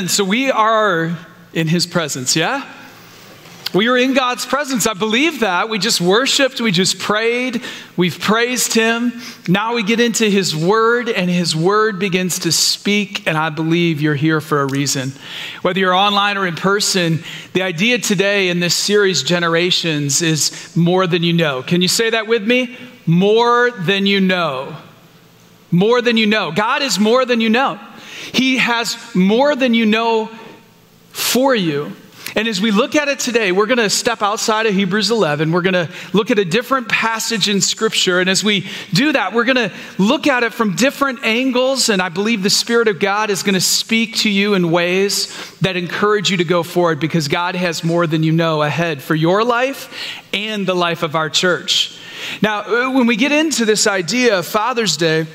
Amen. So we are in his presence, yeah? We are in God's presence. I believe that. We just worshiped, we just prayed, we've praised him. Now we get into his word, and his word begins to speak, and I believe you're here for a reason. Whether you're online or in person, the idea today in this series, Generations, is more than you know. Can you say that with me? More than you know. More than you know. God is more than you know. He has more than you know for you. And as we look at it today, we're going to step outside of Hebrews 11. We're going to look at a different passage in Scripture. And as we do that, we're going to look at it from different angles. And I believe the Spirit of God is going to speak to you in ways that encourage you to go forward because God has more than you know ahead for your life and the life of our church. Now, uh, when we get into this idea of Father's Day,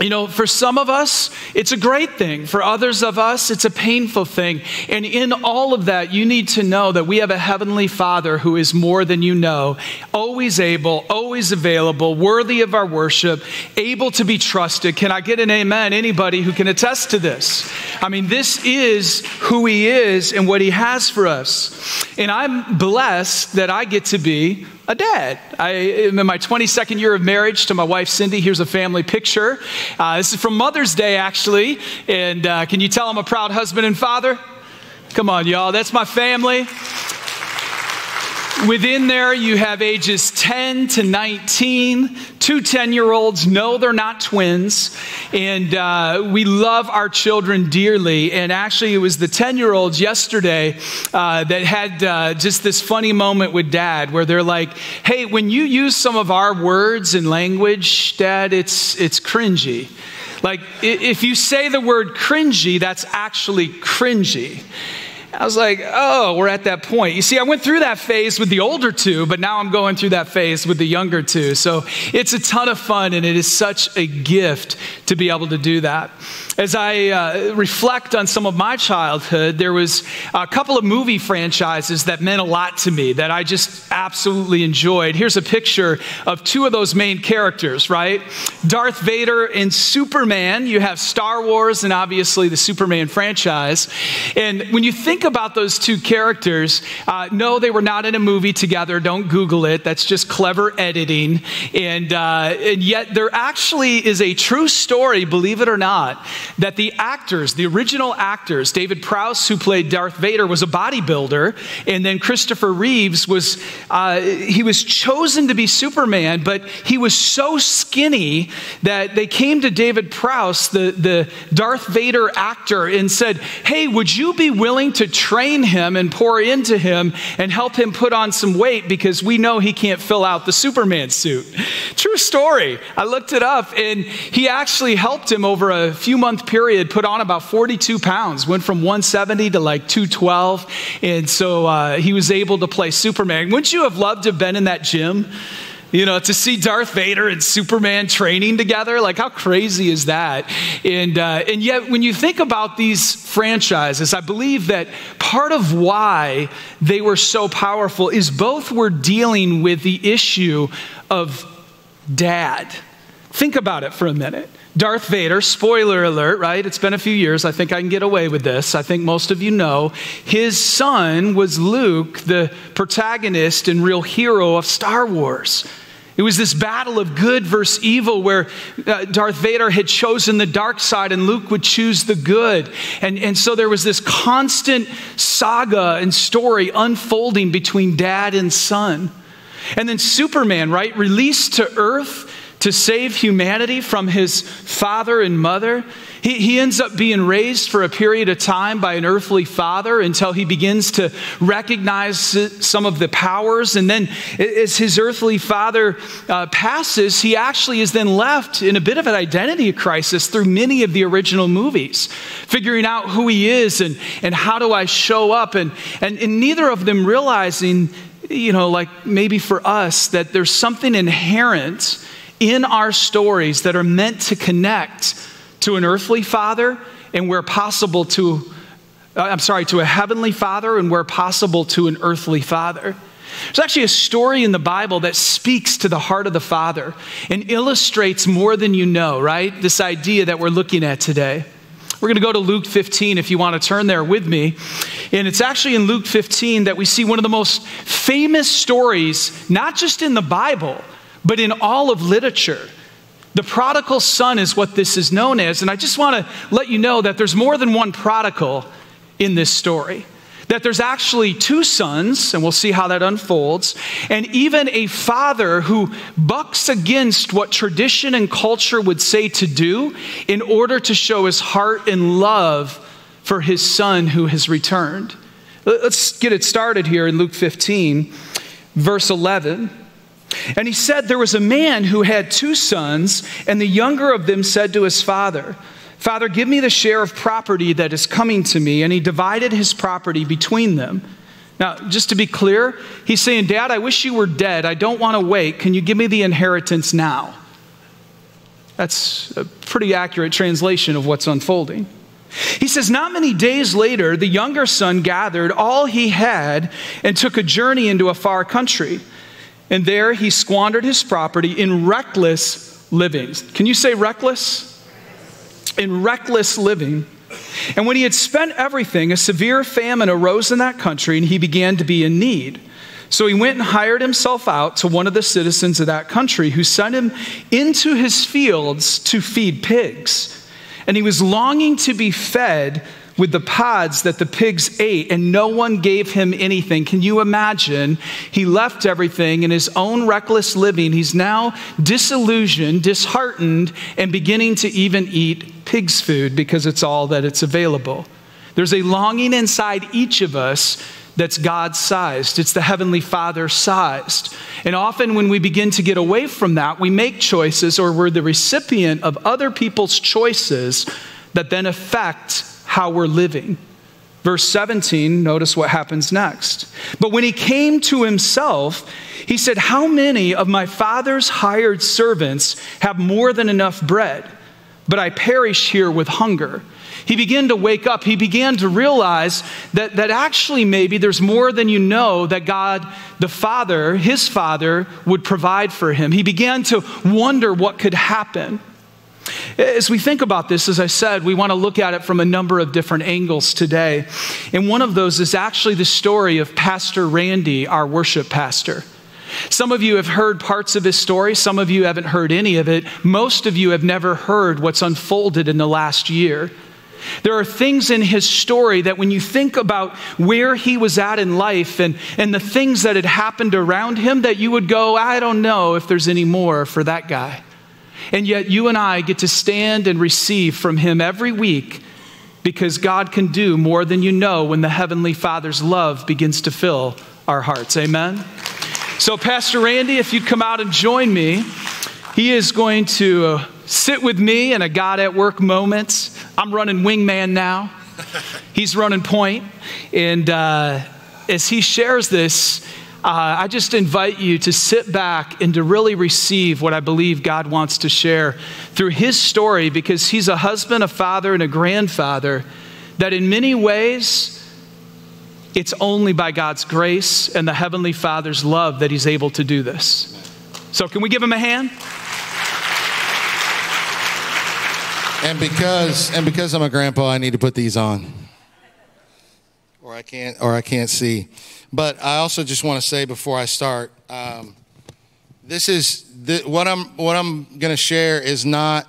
you know, for some of us, it's a great thing. For others of us, it's a painful thing. And in all of that, you need to know that we have a heavenly Father who is more than you know, always able, always available, worthy of our worship, able to be trusted. Can I get an amen? Anybody who can attest to this? I mean, this is who He is and what He has for us. And I'm blessed that I get to be a dad. I am in my 22nd year of marriage to my wife, Cindy. Here's a family picture. Uh, this is from Mother's Day, actually. And uh, can you tell I'm a proud husband and father? Come on, y'all. That's my family. Within there, you have ages 10 to 19, two 10 year olds. No, they're not twins. And uh, we love our children dearly. And actually, it was the 10 year olds yesterday uh, that had uh, just this funny moment with dad where they're like, hey, when you use some of our words and language, dad, it's, it's cringy. Like, if you say the word cringy, that's actually cringy. I was like, oh, we're at that point. You see, I went through that phase with the older two, but now I'm going through that phase with the younger two. So it's a ton of fun, and it is such a gift to be able to do that. As I uh, reflect on some of my childhood, there was a couple of movie franchises that meant a lot to me that I just absolutely enjoyed. Here's a picture of two of those main characters, right? Darth Vader and Superman. You have Star Wars and obviously the Superman franchise. And when you think about those two characters, uh, no, they were not in a movie together. Don't Google it. That's just clever editing. And, uh, and yet, there actually is a true story, believe it or not, that the actors, the original actors, David Prowse, who played Darth Vader, was a bodybuilder, and then Christopher Reeves was, uh, he was chosen to be Superman, but he was so skinny that they came to David Prowse, the, the Darth Vader actor, and said, Hey, would you be willing to train him and pour into him and help him put on some weight because we know he can't fill out the Superman suit? True story. I looked it up, and he actually helped him over a few month period, put on about 42 pounds, went from 170 to like 212. And so uh, he was able to play Superman. Wouldn't you have loved to have been in that gym? You know, to see Darth Vader and Superman training together, like how crazy is that? And, uh, and yet, when you think about these franchises, I believe that part of why they were so powerful is both were dealing with the issue of dad. Think about it for a minute. Darth Vader, spoiler alert, right? It's been a few years. I think I can get away with this. I think most of you know. His son was Luke, the protagonist and real hero of Star Wars. It was this battle of good versus evil where uh, Darth Vader had chosen the dark side and Luke would choose the good. And, and so there was this constant saga and story unfolding between dad and son. And then Superman, right, released to earth to save humanity from his father and mother. He, he ends up being raised for a period of time by an earthly father until he begins to recognize some of the powers. And then, as his earthly father uh, passes, he actually is then left in a bit of an identity crisis through many of the original movies, figuring out who he is and, and how do I show up. And, and, and neither of them realizing, you know, like maybe for us, that there's something inherent in our stories that are meant to connect to an earthly father and where possible to, uh, I'm sorry, to a heavenly father and where possible to an earthly father. There's actually a story in the Bible that speaks to the heart of the Father and illustrates more than you know, right? This idea that we're looking at today. We're going to go to Luke 15 if you want to turn there with me. And it's actually in Luke 15 that we see one of the most famous stories, not just in the Bible, but in all of literature. The prodigal son is what this is known as. And I just want to let you know that there's more than one prodigal in this story. That there's actually two sons, and we'll see how that unfolds, and even a father who bucks against what tradition and culture would say to do in order to show his heart and love for his son who has returned. Let's get it started here in Luke 15, verse 11. And he said, There was a man who had two sons, and the younger of them said to his father, Father, give me the share of property that is coming to me. And he divided his property between them. Now, just to be clear, he's saying, Dad, I wish you were dead. I don't want to wait. Can you give me the inheritance now? That's a pretty accurate translation of what's unfolding. He says, Not many days later, the younger son gathered all he had and took a journey into a far country. And there he squandered his property in reckless living. Can you say reckless? In reckless living. And when he had spent everything, a severe famine arose in that country, and he began to be in need. So he went and hired himself out to one of the citizens of that country, who sent him into his fields to feed pigs. And he was longing to be fed with the pods that the pigs ate, and no one gave him anything. Can you imagine? He left everything in his own reckless living. He's now disillusioned, disheartened, and beginning to even eat pig's food because it's all that it's available. There's a longing inside each of us that's God sized. It's the Heavenly Father sized. And often when we begin to get away from that, we make choices or we're the recipient of other people's choices that then affect how we're living. Verse 17, notice what happens next. But when he came to himself, he said, How many of my father's hired servants have more than enough bread? But I perish here with hunger. He began to wake up. He began to realize that, that actually, maybe there's more than you know that God, the Father, his Father, would provide for him. He began to wonder what could happen. As we think about this, as I said, we want to look at it from a number of different angles today. And one of those is actually the story of Pastor Randy, our worship pastor. Some of you have heard parts of his story, some of you haven't heard any of it. Most of you have never heard what's unfolded in the last year. There are things in his story that when you think about where he was at in life and, and the things that had happened around him, that you would go, I don't know if there's any more for that guy. And yet, you and I get to stand and receive from Him every week because God can do more than you know when the Heavenly Father's love begins to fill our hearts. Amen? So, Pastor Randy, if you'd come out and join me, he is going to sit with me in a God at work moment. I'm running wingman now, he's running point. And uh, as he shares this, uh, I just invite you to sit back and to really receive what I believe God wants to share through his story because he's a husband, a father, and a grandfather that in many ways, it's only by God's grace and the Heavenly Father's love that he's able to do this. So, can we give him a hand? And because and because I'm a grandpa, I need to put these on, or I can't or I can't see. But I also just want to say before I start, um, this is what I'm what I'm going to share is not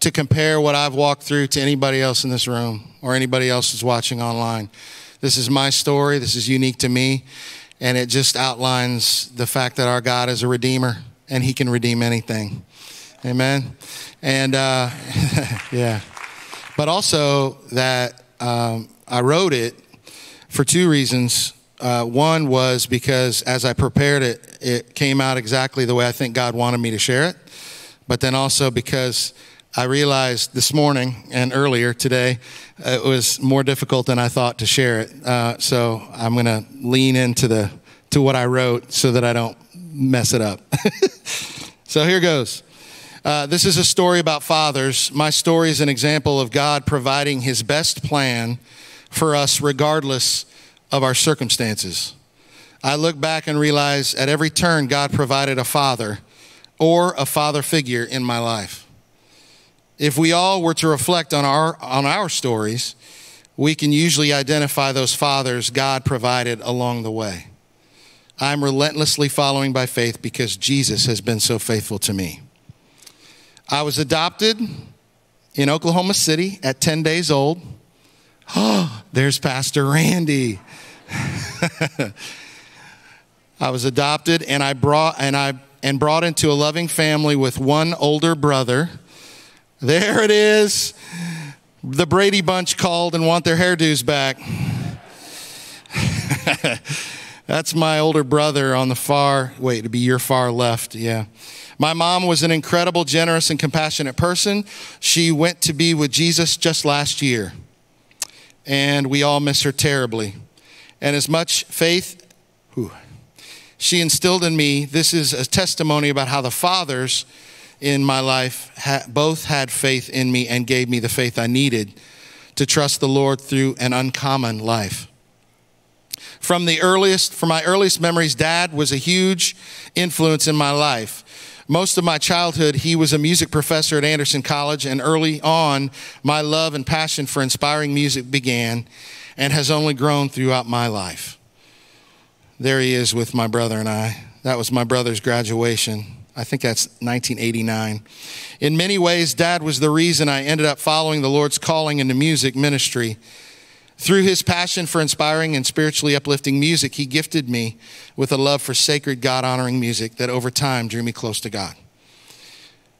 to compare what I've walked through to anybody else in this room or anybody else who's watching online. This is my story. This is unique to me, and it just outlines the fact that our God is a redeemer and He can redeem anything. Amen. And uh, yeah, but also that um, I wrote it for two reasons. Uh, one was because as I prepared it, it came out exactly the way I think God wanted me to share it. But then also because I realized this morning and earlier today, uh, it was more difficult than I thought to share it. Uh, so I'm going to lean into the to what I wrote so that I don't mess it up. so here goes. Uh, this is a story about fathers. My story is an example of God providing His best plan for us regardless of our circumstances. I look back and realize at every turn, God provided a father or a father figure in my life. If we all were to reflect on our, on our stories, we can usually identify those fathers God provided along the way. I'm relentlessly following by faith because Jesus has been so faithful to me. I was adopted in Oklahoma City at 10 days old. Oh, there's Pastor Randy. I was adopted and I brought and I and brought into a loving family with one older brother. There it is. The Brady Bunch called and want their hairdos back. That's my older brother on the far, wait, to be your far left, yeah. My mom was an incredible, generous, and compassionate person. She went to be with Jesus just last year, and we all miss her terribly. And as much faith whew, she instilled in me, this is a testimony about how the fathers in my life ha- both had faith in me and gave me the faith I needed to trust the Lord through an uncommon life. From the earliest, from my earliest memories, dad was a huge influence in my life. Most of my childhood, he was a music professor at Anderson College, and early on, my love and passion for inspiring music began and has only grown throughout my life. There he is with my brother and I. That was my brother's graduation. I think that's 1989. In many ways, Dad was the reason I ended up following the Lord's calling into music ministry. Through his passion for inspiring and spiritually uplifting music, he gifted me with a love for sacred, God honoring music that over time drew me close to God.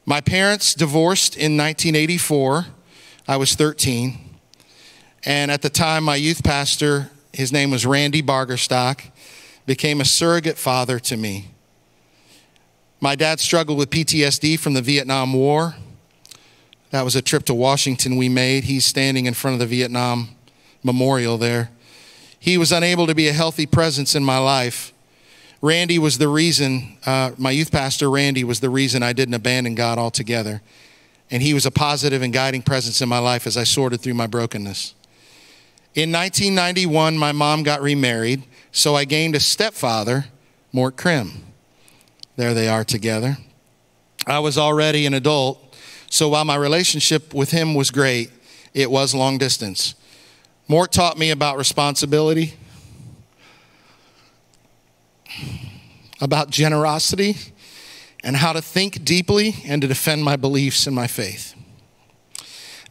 My parents divorced in 1984. I was 13. And at the time, my youth pastor, his name was Randy Bargerstock, became a surrogate father to me. My dad struggled with PTSD from the Vietnam War. That was a trip to Washington we made. He's standing in front of the Vietnam memorial there. He was unable to be a healthy presence in my life. Randy was the reason, uh, my youth pastor, Randy, was the reason I didn't abandon God altogether. And he was a positive and guiding presence in my life as I sorted through my brokenness. In 1991, my mom got remarried, so I gained a stepfather, Mort Krim. There they are together. I was already an adult, so while my relationship with him was great, it was long distance. Mort taught me about responsibility, about generosity, and how to think deeply and to defend my beliefs and my faith.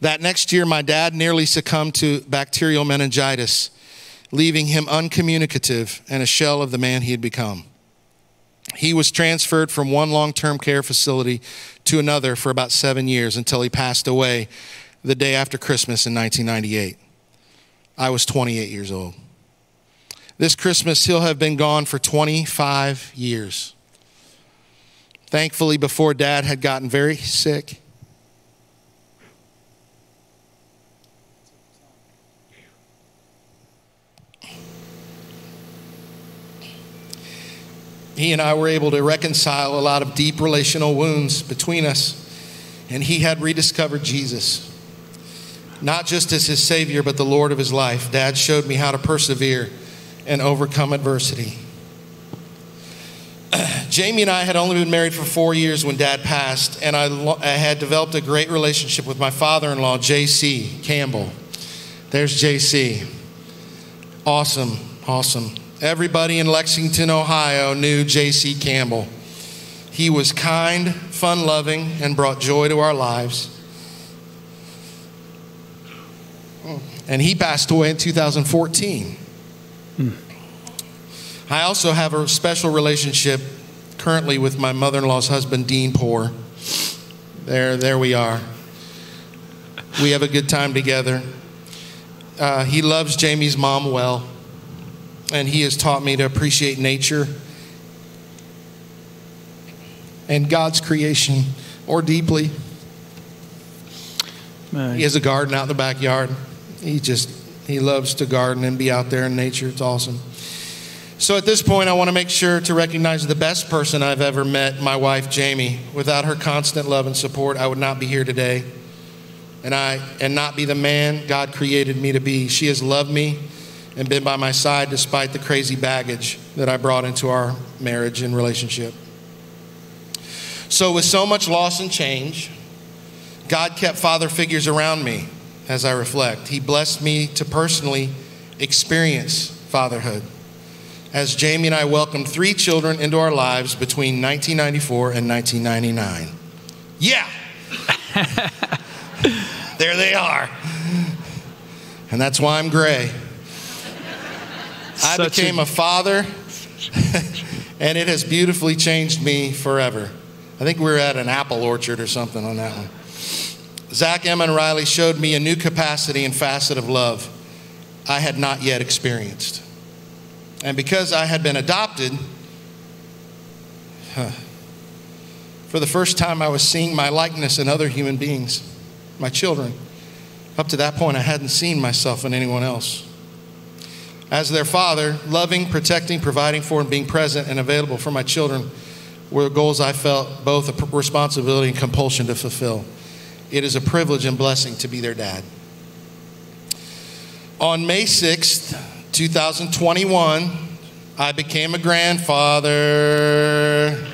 That next year, my dad nearly succumbed to bacterial meningitis, leaving him uncommunicative and a shell of the man he had become. He was transferred from one long term care facility to another for about seven years until he passed away the day after Christmas in 1998. I was 28 years old. This Christmas, he'll have been gone for 25 years. Thankfully, before dad had gotten very sick, he and I were able to reconcile a lot of deep relational wounds between us, and he had rediscovered Jesus not just as his Savior, but the Lord of his life. Dad showed me how to persevere and overcome adversity. Jamie and I had only been married for four years when Dad passed, and I, I had developed a great relationship with my father in law, J.C. Campbell. There's J.C. Awesome, awesome. Everybody in Lexington, Ohio knew J.C. Campbell. He was kind, fun loving, and brought joy to our lives. And he passed away in 2014. Hmm. I also have a special relationship currently with my mother in law's husband, Dean Poor. There, there we are. We have a good time together. Uh, he loves Jamie's mom well, and he has taught me to appreciate nature and God's creation more deeply. He has a garden out in the backyard he just he loves to garden and be out there in nature. It's awesome. So at this point, I want to make sure to recognize the best person I've ever met, my wife Jamie. Without her constant love and support, I would not be here today, and I and not be the man God created me to be. She has loved me and been by my side despite the crazy baggage that I brought into our marriage and relationship. So with so much loss and change, God kept father figures around me as I reflect. He blessed me to personally experience fatherhood. As Jamie and I welcomed three children into our lives between 1994 and 1999. Yeah! there they are. And that's why I'm gray. I became a- a father, and it has beautifully changed me forever. I think we were at an apple orchard or something on that one. Zach, Emma, and Riley showed me a new capacity and facet of love I had not yet experienced. And because I had been adopted, huh, for the first time I was seeing my likeness in other human beings, my children. Up to that point, I hadn't seen myself in anyone else. As their father, loving, protecting, providing for, and being present and available for my children were goals I felt both a responsibility and compulsion to fulfill. It is a privilege and blessing to be their dad. On May 6th, 2021, I became a grandfather.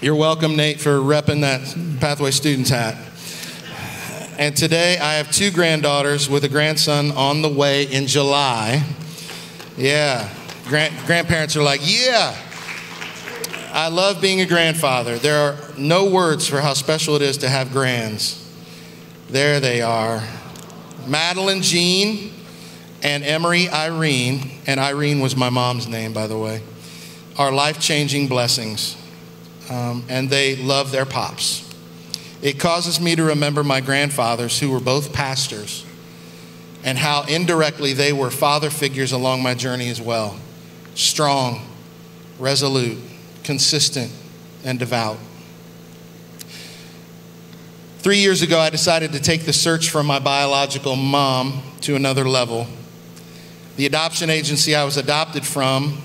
You're welcome, Nate, for repping that Pathway Students hat. And today I have two granddaughters with a grandson on the way in July. Yeah, Grand, grandparents are like, yeah. I love being a grandfather. There are no words for how special it is to have grands. There they are Madeline Jean and Emery Irene, and Irene was my mom's name, by the way, are life changing blessings. Um, and they love their pops. It causes me to remember my grandfathers, who were both pastors, and how indirectly they were father figures along my journey as well. Strong, resolute, consistent, and devout. Three years ago, I decided to take the search for my biological mom to another level. The adoption agency I was adopted from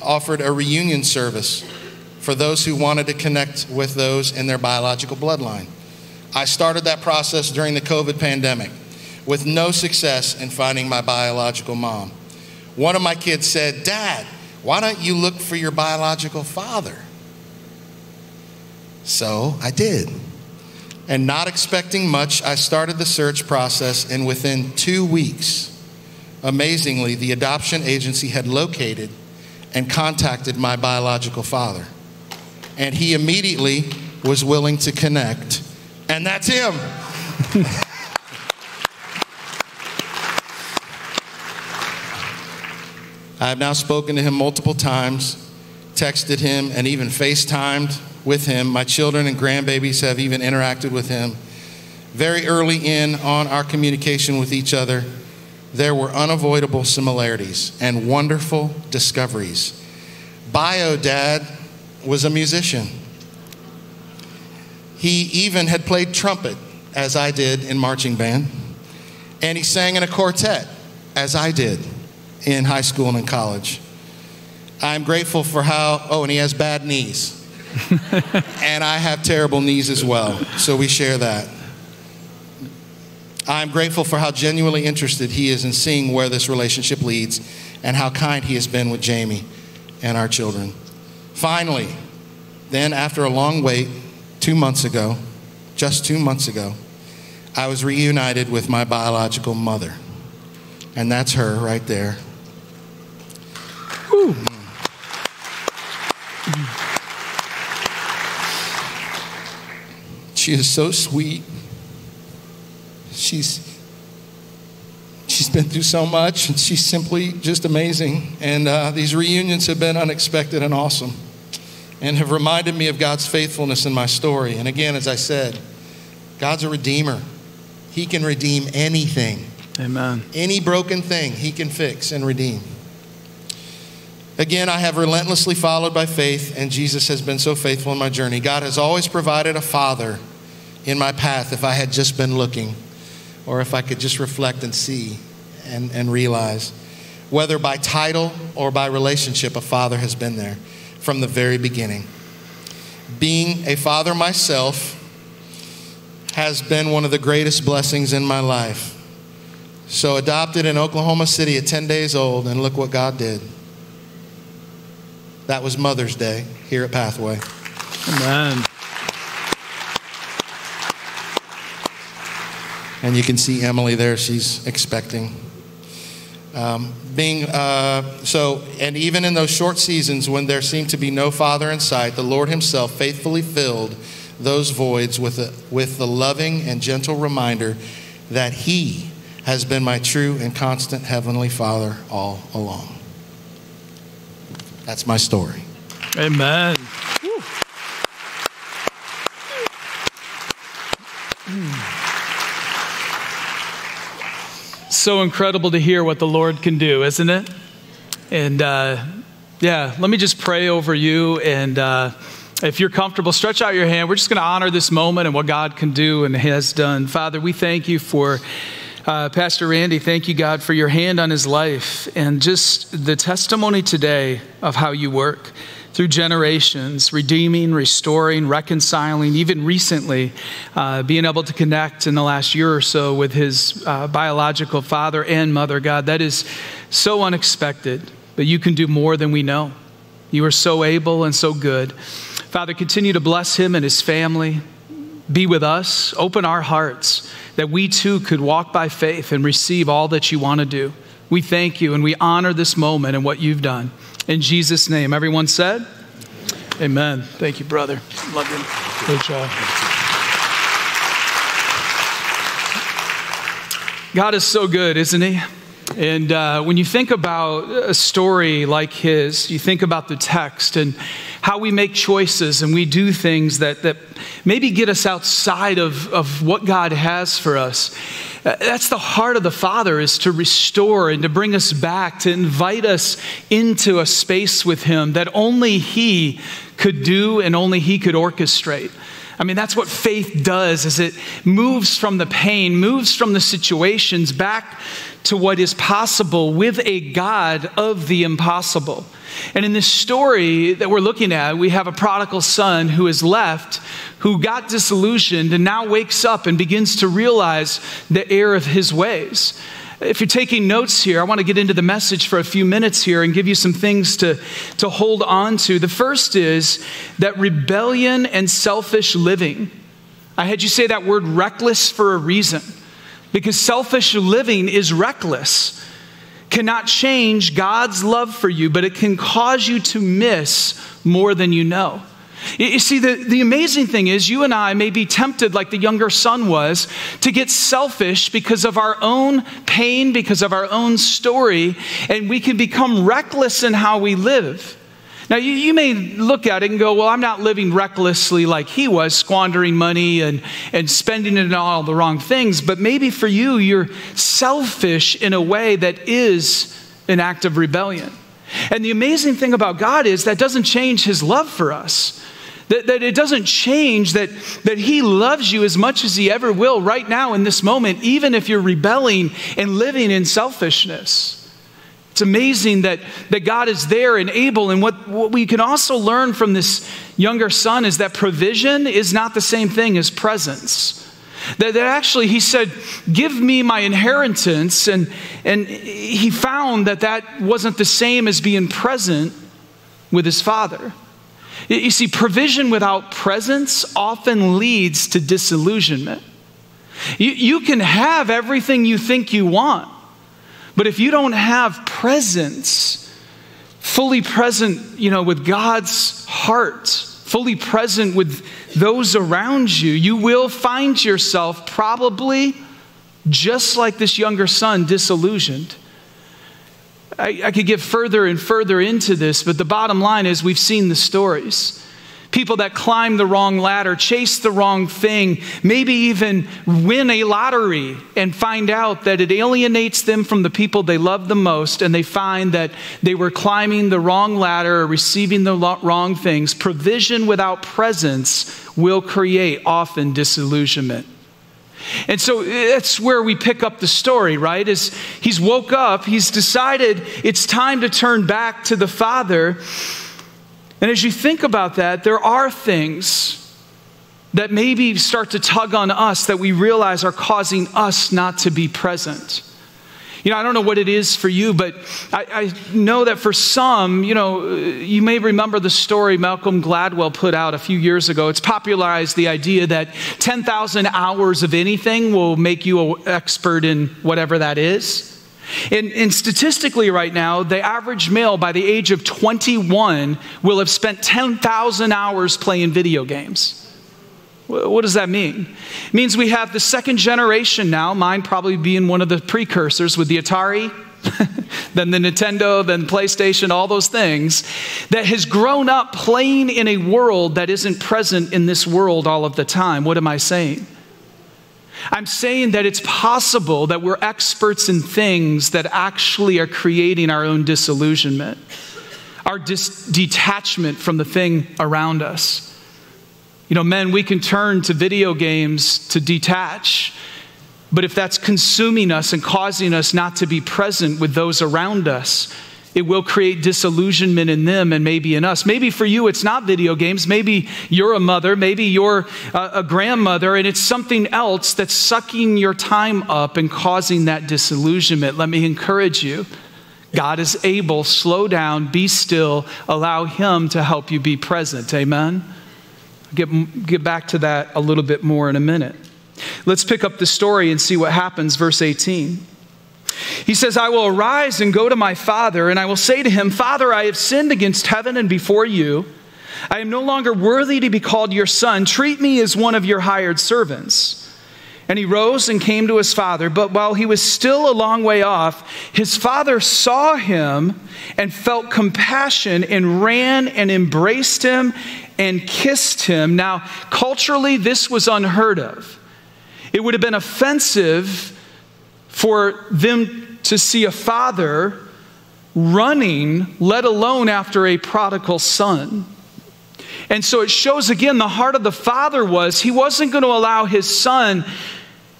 offered a reunion service for those who wanted to connect with those in their biological bloodline. I started that process during the COVID pandemic with no success in finding my biological mom. One of my kids said, Dad, why don't you look for your biological father? So I did. And not expecting much, I started the search process, and within two weeks, amazingly, the adoption agency had located and contacted my biological father. And he immediately was willing to connect. And that's him. I have now spoken to him multiple times, texted him, and even FaceTimed with him. My children and grandbabies have even interacted with him. Very early in on our communication with each other, there were unavoidable similarities and wonderful discoveries. Bio Dad was a musician. He even had played trumpet, as I did in marching band, and he sang in a quartet, as I did in high school and in college. I'm grateful for how, oh, and he has bad knees. and I have terrible knees as well, so we share that. I'm grateful for how genuinely interested he is in seeing where this relationship leads and how kind he has been with Jamie and our children. Finally, then after a long wait, two months ago, just two months ago, I was reunited with my biological mother. And that's her right there. She is so sweet. She's she's been through so much, and she's simply just amazing. And uh, these reunions have been unexpected and awesome, and have reminded me of God's faithfulness in my story. And again, as I said, God's a redeemer. He can redeem anything, Amen. any broken thing. He can fix and redeem. Again, I have relentlessly followed by faith, and Jesus has been so faithful in my journey. God has always provided a father in my path if I had just been looking, or if I could just reflect and see and, and realize. Whether by title or by relationship, a father has been there from the very beginning. Being a father myself has been one of the greatest blessings in my life. So, adopted in Oklahoma City at 10 days old, and look what God did. That was Mother's Day here at Pathway. Amen. And you can see Emily there, she's expecting. Um, being uh, so, and even in those short seasons when there seemed to be no Father in sight, the Lord Himself faithfully filled those voids with, a, with the loving and gentle reminder that He has been my true and constant Heavenly Father all along. That's my story. Amen. So incredible to hear what the Lord can do, isn't it? And uh, yeah, let me just pray over you. And uh, if you're comfortable, stretch out your hand. We're just going to honor this moment and what God can do and has done. Father, we thank you for. Uh, Pastor Randy, thank you, God, for your hand on his life and just the testimony today of how you work through generations, redeeming, restoring, reconciling, even recently, uh, being able to connect in the last year or so with his uh, biological father and mother, God. That is so unexpected, but you can do more than we know. You are so able and so good. Father, continue to bless him and his family. Be with us, open our hearts that we too could walk by faith and receive all that you want to do. We thank you and we honor this moment and what you've done. In Jesus' name, everyone said, Amen. Thank you, brother. Love you. Good job. God is so good, isn't He? And uh, when you think about a story like his, you think about the text and how we make choices and we do things that, that maybe get us outside of, of what God has for us. Uh, that's the heart of the Father is to restore and to bring us back, to invite us into a space with Him that only He could do and only He could orchestrate. I mean, that's what faith does is it moves from the pain, moves from the situations back to what is possible with a God of the impossible. And in this story that we're looking at, we have a prodigal son who is left, who got disillusioned, and now wakes up and begins to realize the error of his ways. If you're taking notes here, I want to get into the message for a few minutes here and give you some things to, to hold on to. The first is that rebellion and selfish living. I had you say that word reckless for a reason, because selfish living is reckless cannot change God's love for you, but it can cause you to miss more than you know. You see, the, the amazing thing is, you and I may be tempted, like the younger son was, to get selfish because of our own pain, because of our own story, and we can become reckless in how we live. Now, you, you, may look at it and go, Well, I'm not living recklessly like he was, squandering money and, and spending it on all the wrong things. But maybe for you, you're selfish in a way that is an act of rebellion. And the amazing thing about God is that doesn't change his love for us. That, that it doesn't change that, that He loves you as much as He ever will right now in this moment, even if you're rebelling and living in selfishness. It's amazing that, that God is there and able. And what, what we can also learn from this younger son is that provision is not the same thing as presence. That, that actually, he said, Give me my inheritance. And, and he found that that wasn't the same as being present with his father. You see, provision without presence often leads to disillusionment. You, you can have everything you think you want, but if you don't have presence, fully present, you know, with God's heart, fully present with those around you, you will find yourself probably just like this younger son, disillusioned. I, I could get further and further into this, but the bottom line is we've seen the stories people that climb the wrong ladder, chase the wrong thing, maybe even win a lottery and find out that it alienates them from the people they love the most, and they find that they were climbing the wrong ladder or receiving the wrong things. Provision without presence will create often disillusionment. And so eh, that's where we pick up the story, right? Is he's woke up, he's decided it's time to turn back to the Father. And as you think about that, there are things that maybe start to tug on us that we realize are causing us not to be present. You know, I don't know what it is for you, but I, I, know that for some, you know, you may remember the story Malcolm Gladwell put out a few years ago. It's popularized the idea that 10,000 hours of anything will make you an expert in whatever that is. And, and, statistically, right now, the average male by the age of 21 will have spent 10,000 hours playing video games. What does that mean? It means we have the second generation now, mine probably being one of the precursors with the Atari, then the Nintendo, then PlayStation, all those things, that has grown up playing in a world that isn't present in this world all of the time. What am I saying? I'm saying that it's possible that we're experts in things that actually are creating our own disillusionment, our dis- detachment from the thing around us. You know, men, we can turn to video games to detach. But if that's consuming us and causing us not to be present with those around us, it will create disillusionment in them and maybe in us. Maybe for you, it's not video games. Maybe you're a mother. Maybe you're a, grandmother, and it's something else that's sucking your time up and causing that disillusionment. Let me encourage you. God is able. Slow down, be still, allow Him to help you be present. Amen? Get, get back to that a little bit more in a minute. Let's pick up the story and see what happens. Verse 18. He says, I will arise and go to my father, and I will say to him, Father, I have sinned against heaven and before you. I am no longer worthy to be called your son. Treat me as one of your hired servants. And he rose and came to his father. But while he was still a long way off, his father saw him and felt compassion and ran and embraced him and kissed him. Now, culturally, this was unheard of. It would have been offensive for them to see a father running, let alone after a prodigal son. And so it shows again the heart of the father was he wasn't going to allow his son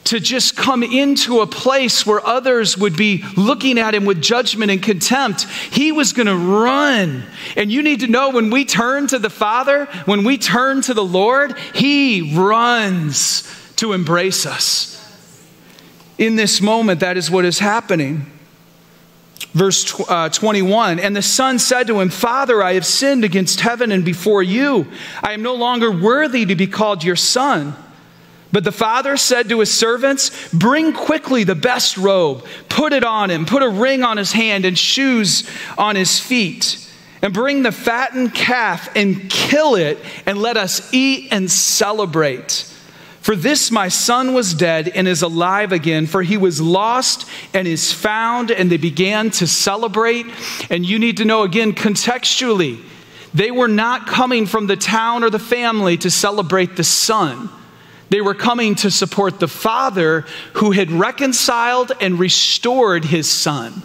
to just come into a place where others would be looking at him with judgment and contempt. He was going to run. And you need to know when we turn to the Father, when we turn to the Lord, He runs to embrace us. In this moment, that is what is happening. Verse uh, 21 And the son said to him, Father, I have sinned against heaven and before you. I am no longer worthy to be called your son. But the father said to his servants, Bring quickly the best robe, put it on him, put a ring on his hand and shoes on his feet, and bring the fattened calf and kill it, and let us eat and celebrate. For this my son was dead and is alive again, for he was lost and is found. And they began to celebrate. And you need to know again, contextually, they were not coming from the town or the family to celebrate the son. They were coming to support the father who had reconciled and restored his son.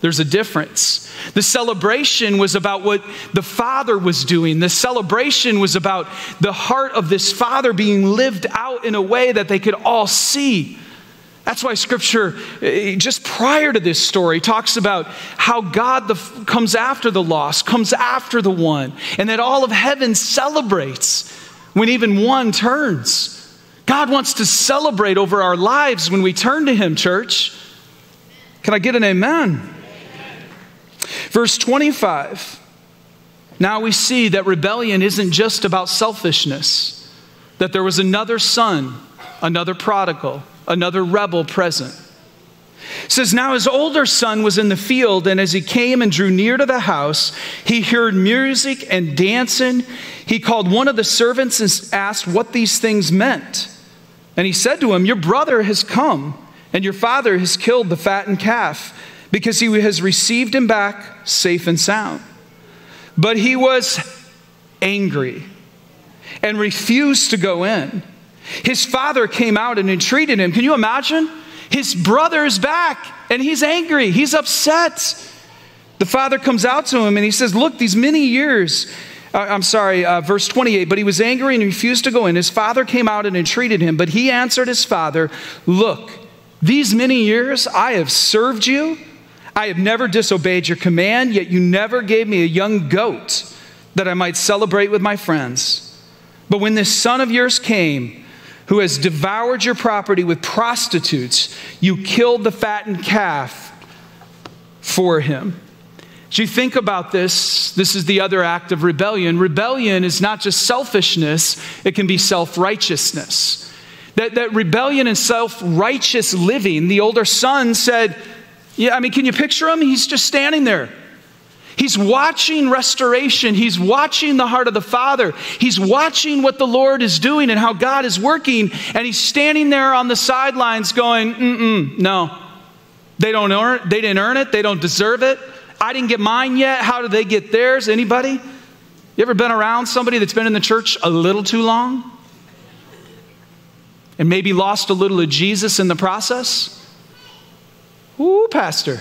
There's a difference. The celebration was about what the father was doing. The celebration was about the heart of this father being lived out in a way that they could all see. That's why scripture, eh, just prior to this story, talks about how God the, comes after the lost, comes after the one, and that all of heaven celebrates when even one turns. God wants to celebrate over our lives when we turn to Him, church. Can I get an amen? Verse 25. Now we see that rebellion isn't just about selfishness, that there was another son, another prodigal, another rebel present. It says, Now his older son was in the field, and as he came and drew near to the house, he heard music and dancing. He called one of the servants and asked what these things meant. And he said to him, Your brother has come, and your father has killed the fattened calf because he has received him back safe and sound. But he was angry and refused to go in. His father came out and entreated him. Can you imagine? His brother is back and he's angry, he's upset. The father comes out to him and he says, Look, these many years, uh, I'm sorry, uh, verse 28, but he was angry and refused to go in. His father came out and entreated him, but he answered his father, Look, these many years I have served you I have never disobeyed your command, yet you never gave me a young goat that I might celebrate with my friends. But when this son of yours came, who has devoured your property with prostitutes, you killed the fattened calf for him. As you think about this, this is the other act of rebellion. Rebellion is not just selfishness, it can be self righteousness. That, that rebellion and self righteous living, the older son said, Yeah, I mean, can you picture him? He's just standing there. He's watching restoration. He's watching the heart of the Father. He's watching what the Lord is doing and how God is working. And he's standing there on the sidelines going, mm no. They don't earn it. They didn't earn it. They don't deserve it. I didn't get mine yet. How did they get theirs? Anybody? You ever been around somebody that's been in the church a little too long? And maybe lost a little of Jesus in the process? Ooh, Pastor.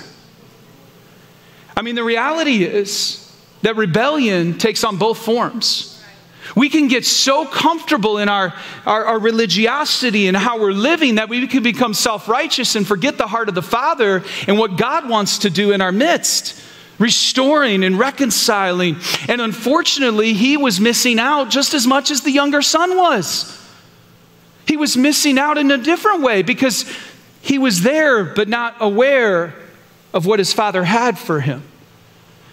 I mean, the reality is that rebellion takes on both forms. We can get so comfortable in our, our, our, religiosity and how we're living that we can become self righteous and forget the heart of the Father and what God wants to do in our midst, restoring and reconciling. And unfortunately, he was missing out just as much as the younger son was. He was missing out in a different way because he was there but not aware of what his father had for him.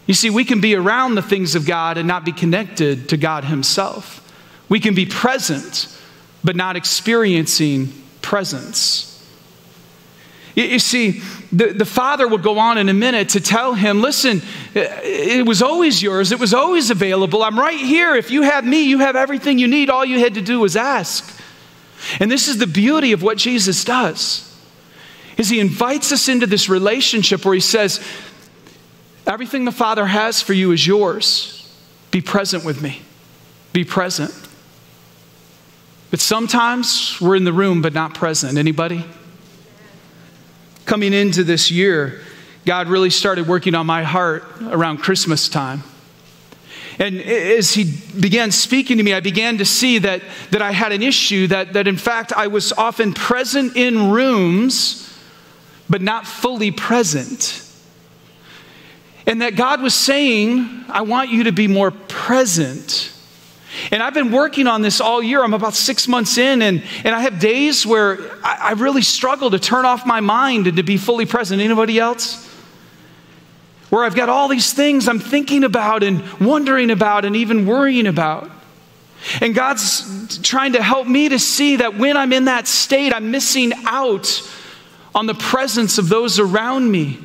You see, we can be around the things of God and not be connected to God himself. We can be present but not experiencing presence. You see, the, the father would go on in a minute to tell him, listen, it was always yours, it was always available. I'm right here. If you have me, you have everything you need. All you had to do was ask. And this is the beauty of what Jesus does is he invites us into this relationship where he says, Everything the Father has for you is yours. Be present with me. Be present. But sometimes we're in the room but not present. Anybody? Coming into this year, God really started working on my heart around Christmas time. And as he began speaking to me, I began to see that, that I had an issue, that, that in fact I was often present in rooms but not fully present. And that God was saying, I want you to be more present. And I've been working on this all year. I'm about six months in, and, and I have days where I, I really struggle to turn off my mind and to be fully present. Anybody else? Where I've got all these things I'm thinking about and wondering about and even worrying about. And God's trying to help me to see that when I'm in that state, I'm missing out on the presence of those around me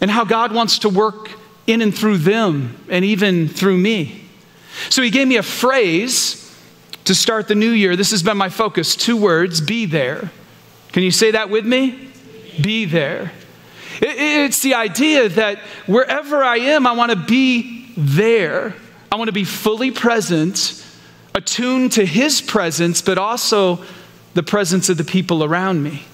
and how God wants to work in and through them and even through me. So he gave me a phrase to start the new year. This has been my focus two words be there. Can you say that with me? Be there. It's the idea that wherever I am, I want to be there. I want to be fully present, attuned to His presence, but also the presence of the people around me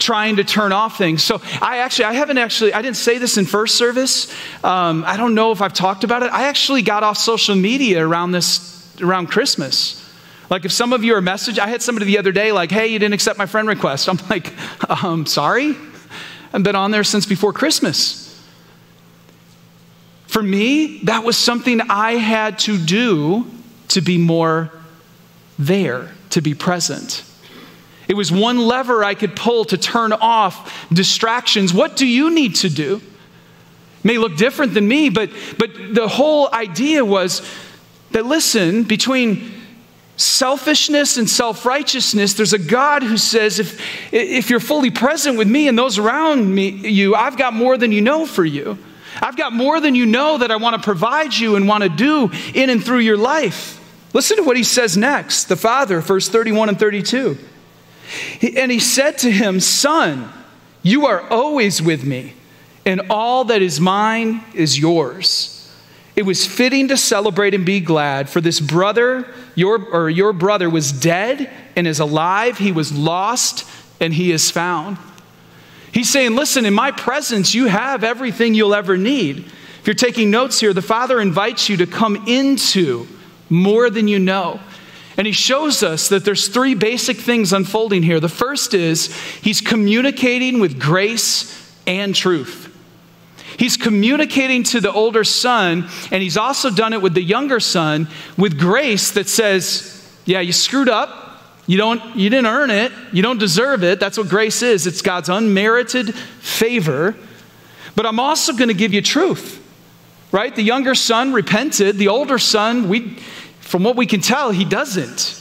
trying to turn off things. So I actually, I haven't actually, I didn't say this in first service. Um, I don't know if I've talked about it. I actually got off social media around this, around Christmas. Like if some of you are message, I had somebody the other day like, hey, you didn't accept my friend request. I'm like, um, sorry? I've been on there since before Christmas. For me, that was something I had to do to be more there, to be present. It was one lever I could pull to turn off distractions. What do you need to do? It may look different than me, but, but the whole idea was that listen, between selfishness and self righteousness, there's a God who says, if, if you're fully present with me and those around me, you, I've got more than you know for you. I've got more than you know that I want to provide you and want to do in and through your life. Listen to what he says next, the Father, verse 31 and 32. And he said to him, Son, you are always with me, and all that is mine is yours. It was fitting to celebrate and be glad, for this brother, your, or your brother, was dead and is alive. He was lost and he is found. He's saying, Listen, in my presence, you have everything you'll ever need. If you're taking notes here, the Father invites you to come into more than you know. And he shows us that there's three basic things unfolding here. The first is he's communicating with grace and truth. He's communicating to the older son, and he's also done it with the younger son with grace that says, Yeah, you screwed up. You, don't, you didn't earn it. You don't deserve it. That's what grace is it's God's unmerited favor. But I'm also going to give you truth, right? The younger son repented. The older son, we, from what we can tell, he doesn't.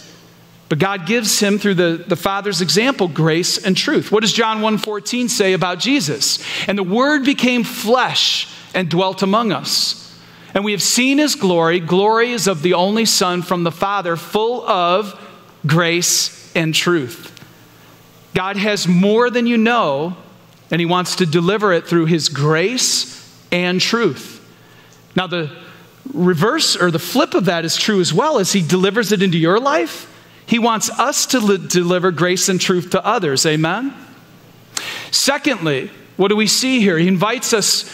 But God gives him through the, the Father's example grace and truth. What does John 1:14 say about Jesus? And the word became flesh and dwelt among us. And we have seen his glory. Glory is of the only Son from the Father, full of grace and truth. God has more than you know, and he wants to deliver it through his grace and truth. Now, the reverse or the flip of that is true as well as he delivers it into your life he wants us to li- deliver grace and truth to others. Amen? Secondly, what do we see here? He invites us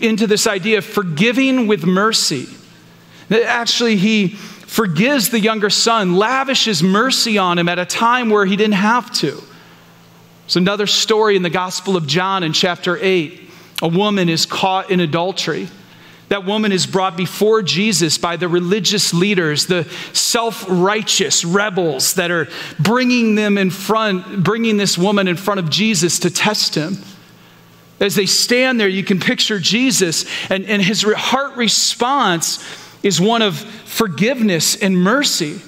into this idea of forgiving with mercy. Actually, he forgives the younger son, lavishes mercy on him at a time where he didn't have to. it's another story in the Gospel of John in chapter 8. A woman is caught in adultery. That woman is brought before Jesus by the religious leaders, the self righteous rebels that are bringing them in front, bringing this woman in front of Jesus to test him. As they stand there, you can picture Jesus, and, and his heart response is one of forgiveness and mercy.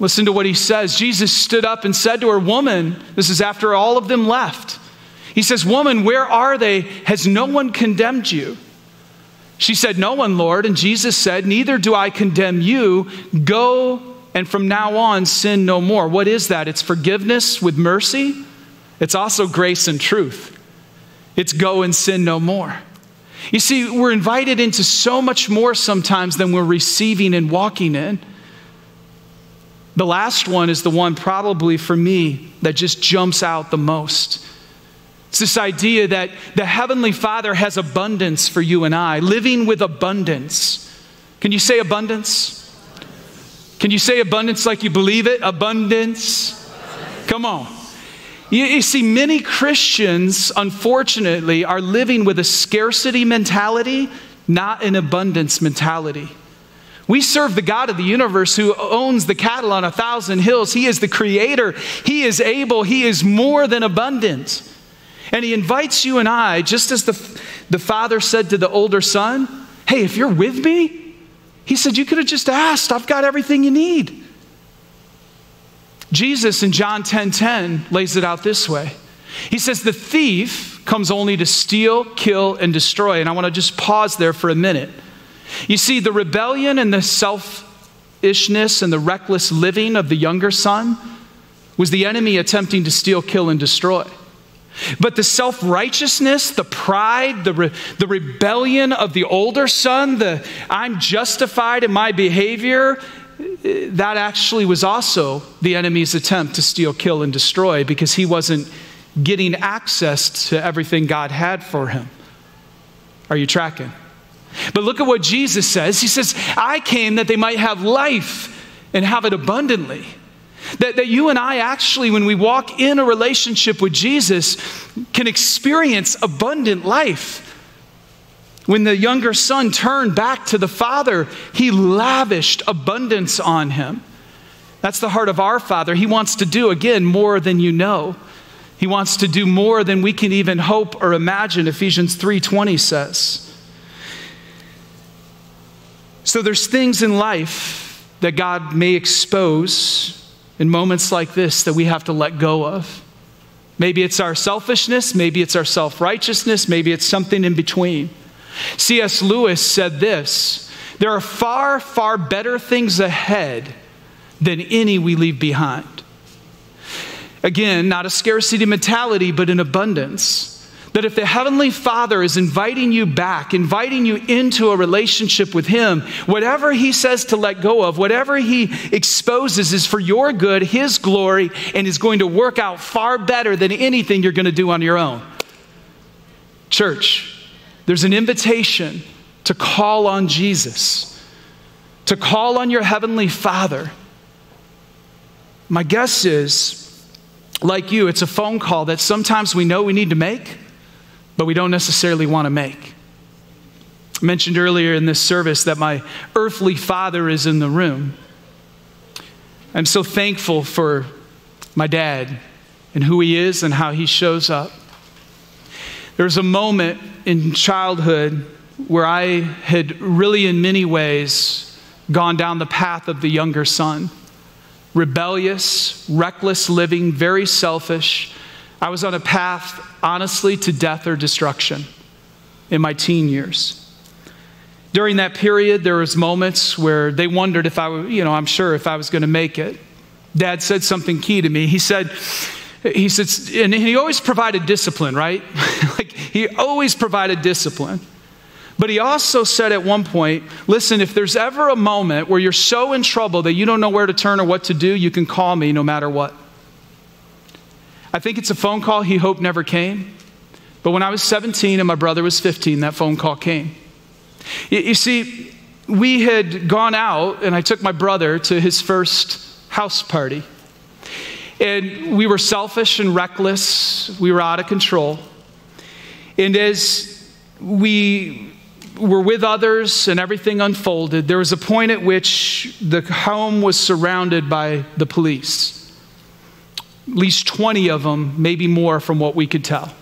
Listen to what he says. Jesus stood up and said to her, Woman, this is after all of them left. He says, Woman, where are they? Has no one condemned you? She said, No one, Lord. And Jesus said, Neither do I condemn you. Go and from now on sin no more. What is that? It's forgiveness with mercy, it's also grace and truth. It's go and sin no more. You see, we're invited into so much more sometimes than we're receiving and walking in. The last one is the one, probably for me, that just jumps out the most. It's this idea that the Heavenly Father has abundance for you and I, living with abundance. Can you say abundance? Can you say abundance like you believe it? Abundance? Come on. You, you, see, many Christians, unfortunately, are living with a scarcity mentality, not an abundance mentality. We serve the God of the universe who owns the cattle on a thousand hills. He is the creator, He is able, He is more than abundant. And he invites you and I, just as the, the father said to the older son, Hey, if you're with me, he said, You could have just asked. I've got everything you need. Jesus in John 10 10 lays it out this way. He says, The thief comes only to steal, kill, and destroy. And I want to just pause there for a minute. You see, the rebellion and the selfishness and the reckless living of the younger son was the enemy attempting to steal, kill, and destroy. But the self righteousness, the pride, the, re- the rebellion of the older son, the I'm justified in my behavior, that actually was also the enemy's attempt to steal, kill, and destroy because he wasn't getting access to everything God had for him. Are you tracking? But look at what Jesus says. He says, I came that they might have life and have it abundantly. That, that you and I actually, when we walk in a relationship with Jesus, can experience abundant life. When the younger son turned back to the father, he lavished abundance on him. That's the heart of our Father. He wants to do, again, more than you know. He wants to do more than we can even hope or imagine, Ephesians 3:20 says. So there's things in life that God may expose in moments like this that we have to let go of. Maybe it's our selfishness, maybe it's our self righteousness, maybe it's something in between. C.S. Lewis said this There are far, far better things ahead than any we leave behind. Again, not a scarcity mentality, but an abundance. That if the Heavenly Father is inviting you back, inviting you into a relationship with Him, whatever He says to let go of, whatever He exposes is for your good, His glory, and is going to work out far better than anything you're going to do on your own. Church, there's an invitation to call on Jesus, to call on your Heavenly Father. My guess is, like you, it's a phone call that sometimes we know we need to make but we don't necessarily want to make. I mentioned earlier in this service that my earthly father is in the room. I'm so thankful for my dad and who he is and how he shows up. There was a moment in childhood where I had really, in many ways, gone down the path of the younger son. Rebellious, reckless living, very selfish. I was on a path, honestly, to death or destruction in my teen years. During that period, there was moments where they wondered if I, you know, I'm sure if I was going to make it. Dad said something key to me. He said, he said, and he always provided discipline, right? like he always provided discipline. But he also said at one point, listen, if there's ever a moment where you're so in trouble that you don't know where to turn or what to do, you can call me no matter what. I think it's a phone call he hoped never came. But when I was 17 and my brother was 15, that phone call came. You see, we had gone out, and I took my brother to his first house party. And we were selfish and reckless, we were out of control. And as we were with others and everything unfolded, there was a point at which the home was surrounded by the police. At least 20 of them, maybe more from what we could tell.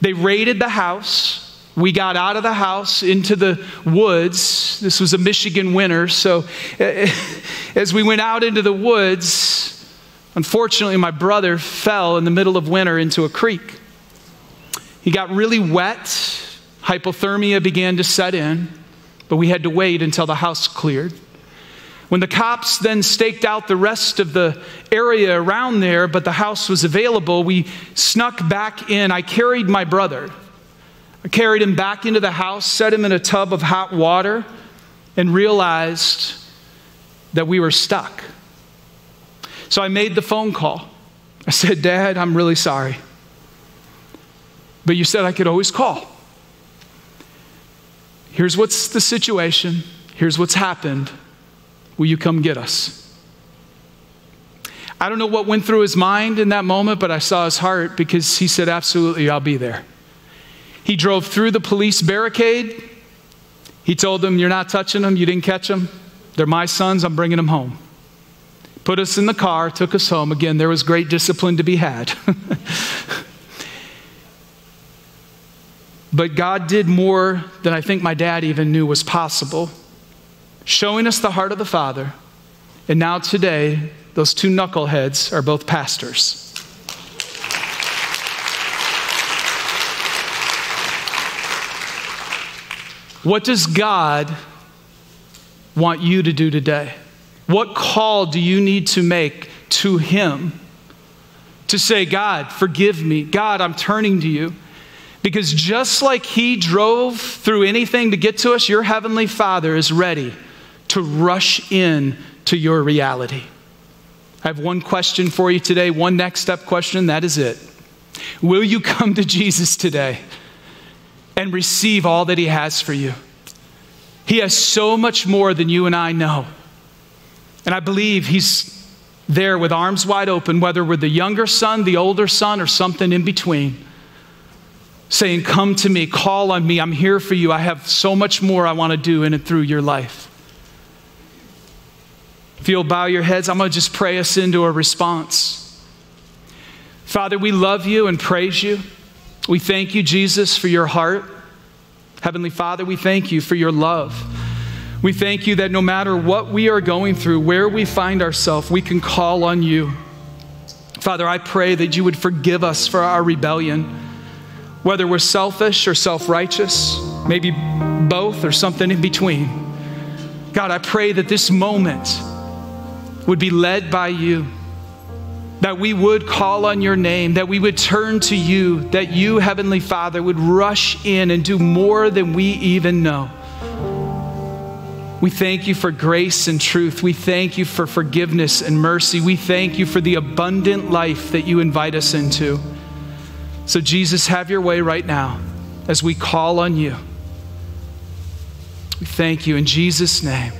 They raided the house. We got out of the house into the woods. This was a Michigan winter, so as we went out into the woods, unfortunately, my brother fell in the middle of winter into a creek. He got really wet, hypothermia began to set in, but we had to wait until the house cleared. When the cops then staked out the rest of the area around there, but the house was available, we snuck back in. I carried my brother. I carried him back into the house, set him in a tub of hot water, and realized that we were stuck. So I made the phone call. I said, Dad, I'm really sorry. But you said I could always call. Here's what's the situation. Here's what's happened. Will you come get us? I don't know what went through his mind in that moment, but I saw his heart because he said, Absolutely, I'll be there. He drove through the police barricade. He told them, You're not touching them. You didn't catch them. They're my sons. I'm bringing them home. Put us in the car, took us home. Again, there was great discipline to be had. but God did more than I think my dad even knew was possible showing us the heart of the Father. And now, today, those two knuckleheads are both pastors. What does God want you to do today? What call do you need to make to Him to say, God, forgive me? God, I'm turning to you. Because just like He drove through anything to get to us, your Heavenly Father is ready to rush in to your reality. I have one question for you today, one next step question, that is it. Will you come to Jesus today and receive all that He has for you? He has so much more than you and I know. And I believe He's there with arms wide open, whether we're the younger son, the older son, or something in between, saying, Come to me, call on me, I'm here for you. I have so much more I want to do in and through your life. If you'll bow your heads, I'm going to just pray us into a response. Father, we love you and praise you. We thank you, Jesus, for your heart. Heavenly Father, we thank you for your love. We thank you that no matter what we are going through, where we find ourselves, we can call on you. Father, I pray that you would forgive us for our rebellion, whether we're selfish or self righteous, maybe both or something in between. God, I pray that this moment, would be led by you, that we would call on your name, that we would turn to you, that you, Heavenly Father, would rush in and do more than we even know. We thank you for grace and truth. We thank you for forgiveness and mercy. We thank you for the abundant life that you invite us into. So, Jesus, have your way right now as we call on you. We thank you in Jesus' name.